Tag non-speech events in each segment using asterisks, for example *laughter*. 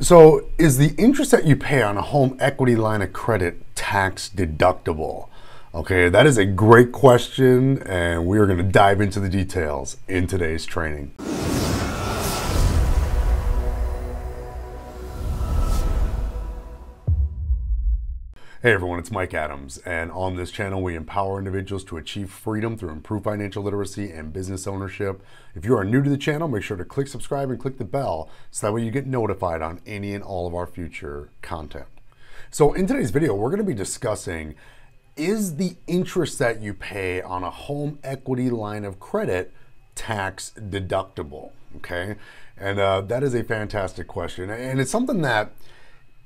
So, is the interest that you pay on a home equity line of credit tax deductible? Okay, that is a great question, and we are going to dive into the details in today's training. Hey everyone, it's Mike Adams, and on this channel, we empower individuals to achieve freedom through improved financial literacy and business ownership. If you are new to the channel, make sure to click subscribe and click the bell so that way you get notified on any and all of our future content. So, in today's video, we're going to be discussing is the interest that you pay on a home equity line of credit tax deductible? Okay, and uh, that is a fantastic question, and it's something that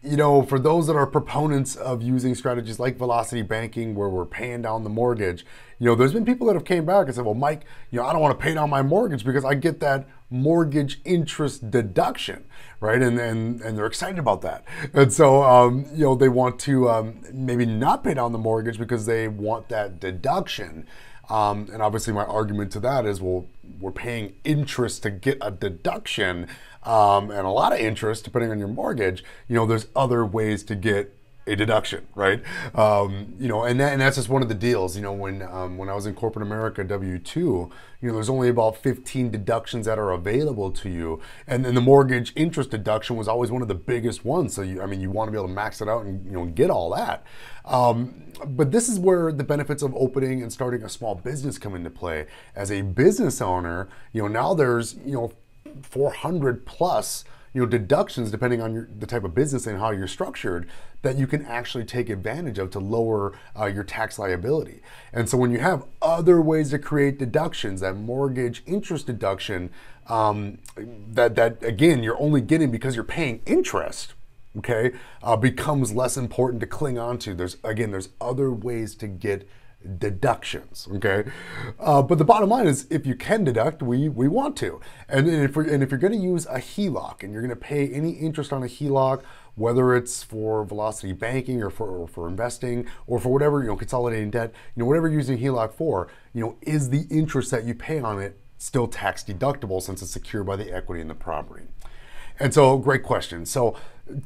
you know, for those that are proponents of using strategies like velocity banking where we're paying down the mortgage, you know, there's been people that have came back and said, well, Mike, you know, I don't want to pay down my mortgage because I get that mortgage interest deduction, right? And and, and they're excited about that. And so, um, you know, they want to um, maybe not pay down the mortgage because they want that deduction. Um, and obviously, my argument to that is, well, we're paying interest to get a deduction um, and a lot of interest, depending on your mortgage. You know, there's other ways to get a deduction, right? Um, you know, and that, and that's just one of the deals. You know, when um, when I was in corporate America W two, you know, there's only about 15 deductions that are available to you, and then the mortgage interest deduction was always one of the biggest ones. So you, I mean, you want to be able to max it out and you know get all that. Um, but this is where the benefits of opening and starting a small business come into play. As a business owner, you know, now there's you know 400 plus you know deductions depending on your, the type of business and how you're structured that you can actually take advantage of to lower uh, your tax liability. And so when you have other ways to create deductions that mortgage interest deduction um, that that again you're only getting because you're paying interest okay uh, becomes less important to cling on to. There's again there's other ways to get deductions. Okay, uh, but the bottom line is, if you can deduct, we we want to. And, and if and if you're going to use a HELOC and you're going to pay any interest on a HELOC, whether it's for velocity banking or for or for investing or for whatever you know consolidating debt, you know whatever you're using HELOC for, you know is the interest that you pay on it still tax deductible since it's secured by the equity in the property. And so, great question. So,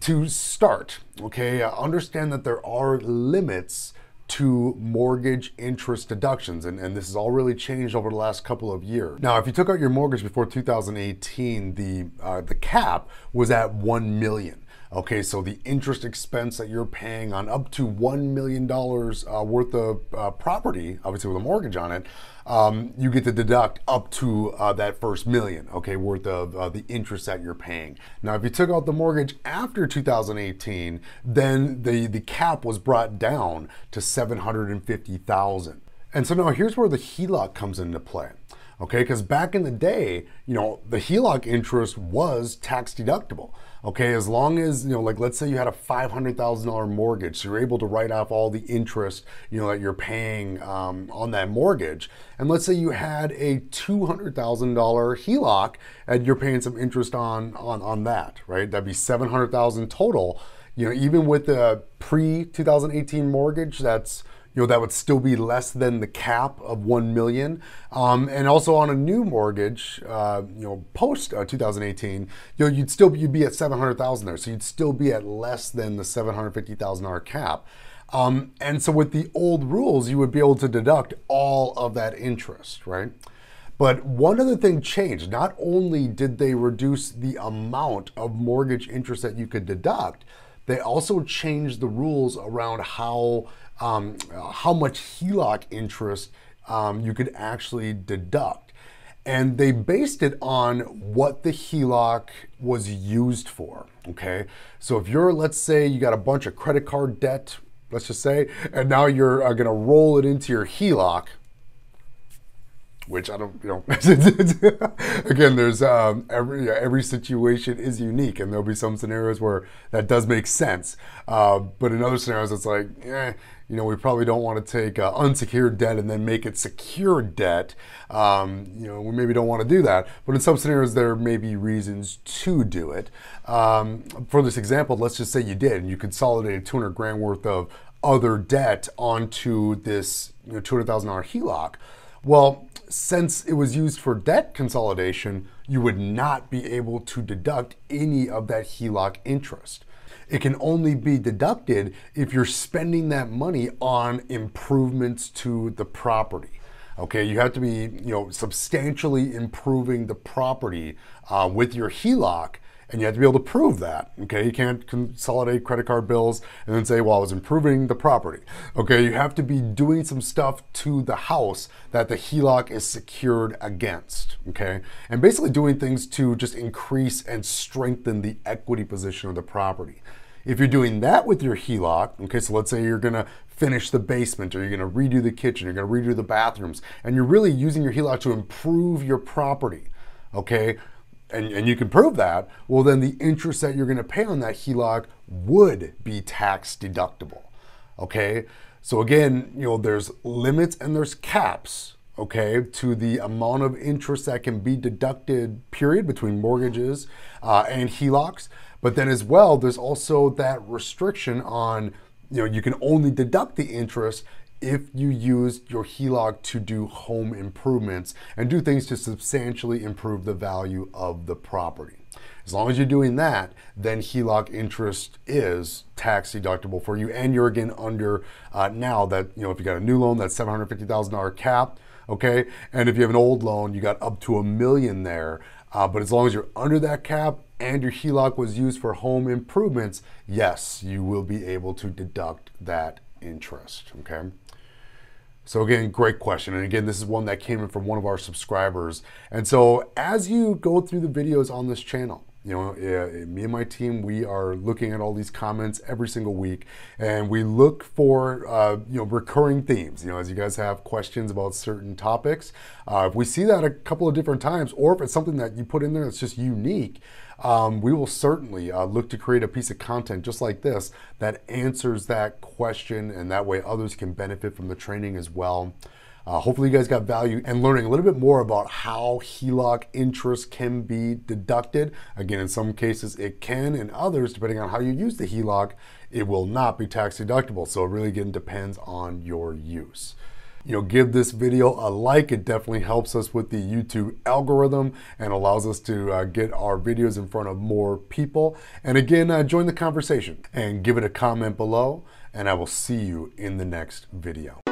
to start, okay, understand that there are limits to mortgage interest deductions. And, and this has all really changed over the last couple of years. Now, if you took out your mortgage before 2018, the, uh, the cap was at 1 million. Okay, so the interest expense that you're paying on up to $1 million uh, worth of uh, property, obviously with a mortgage on it, um, you get to deduct up to uh, that first million, okay, worth of uh, the interest that you're paying. Now, if you took out the mortgage after 2018, then the, the cap was brought down to 750,000. And so now here's where the HELOC comes into play okay? Because back in the day, you know, the HELOC interest was tax deductible, okay? As long as, you know, like let's say you had a $500,000 mortgage, so you're able to write off all the interest, you know, that you're paying um, on that mortgage. And let's say you had a $200,000 HELOC and you're paying some interest on, on, on that, right? That'd be 700,000 total. You know, even with the pre 2018 mortgage, that's you know that would still be less than the cap of one million. Um, and also on a new mortgage, uh, you know, post uh, 2018, you know, you'd still you'd be at 700,000 there, so you'd still be at less than the 750,000 dollar cap. Um, and so with the old rules, you would be able to deduct all of that interest, right? But one other thing changed. Not only did they reduce the amount of mortgage interest that you could deduct, they also changed the rules around how um, how much HELOC interest um, you could actually deduct. And they based it on what the HELOC was used for. Okay. So if you're, let's say, you got a bunch of credit card debt, let's just say, and now you're uh, going to roll it into your HELOC, which I don't, you know, *laughs* again, there's um, every every situation is unique, and there'll be some scenarios where that does make sense, uh, but in other scenarios, it's like, eh, you know, we probably don't want to take uh, unsecured debt and then make it secured debt. Um, you know, we maybe don't want to do that. But in some scenarios, there may be reasons to do it. Um, for this example, let's just say you did and you consolidated 200 grand worth of other debt onto this you know, $200,000 HELOC. Well, since it was used for debt consolidation, you would not be able to deduct any of that HELOC interest. It can only be deducted if you're spending that money on improvements to the property. Okay, you have to be, you know, substantially improving the property uh, with your HELOC and you have to be able to prove that. Okay, you can't consolidate credit card bills and then say, "Well, I was improving the property." Okay, you have to be doing some stuff to the house that the HELOC is secured against. Okay, and basically doing things to just increase and strengthen the equity position of the property. If you're doing that with your HELOC, okay, so let's say you're gonna finish the basement or you're gonna redo the kitchen, you're gonna redo the bathrooms, and you're really using your HELOC to improve your property, okay? And, and you can prove that, well, then the interest that you're going to pay on that HELOC would be tax deductible. Okay. So again, you know, there's limits and there's caps, okay, to the amount of interest that can be deducted, period, between mortgages uh, and HELOCs. But then as well, there's also that restriction on, you know, you can only deduct the interest if you use your HELOC to do home improvements and do things to substantially improve the value of the property. As long as you're doing that, then HELOC interest is tax deductible for you. And you're again under uh, now that, you know, if you got a new loan, that's $750,000 cap, okay? And if you have an old loan, you got up to a million there. Uh, but as long as you're under that cap and your HELOC was used for home improvements, yes, you will be able to deduct that interest, okay? So again, great question. And again, this is one that came in from one of our subscribers. And so as you go through the videos on this channel, you know, uh, me and my team, we are looking at all these comments every single week, and we look for uh, you know recurring themes. You know, as you guys have questions about certain topics, uh, if we see that a couple of different times, or if it's something that you put in there that's just unique, um, we will certainly uh, look to create a piece of content just like this that answers that question, and that way others can benefit from the training as well. Uh, hopefully, you guys got value and learning a little bit more about how HELOC interest can be deducted. Again, in some cases it can, in others, depending on how you use the HELOC, it will not be tax deductible. So it really again depends on your use. You know, give this video a like. It definitely helps us with the YouTube algorithm and allows us to uh, get our videos in front of more people. And again, uh, join the conversation and give it a comment below. And I will see you in the next video.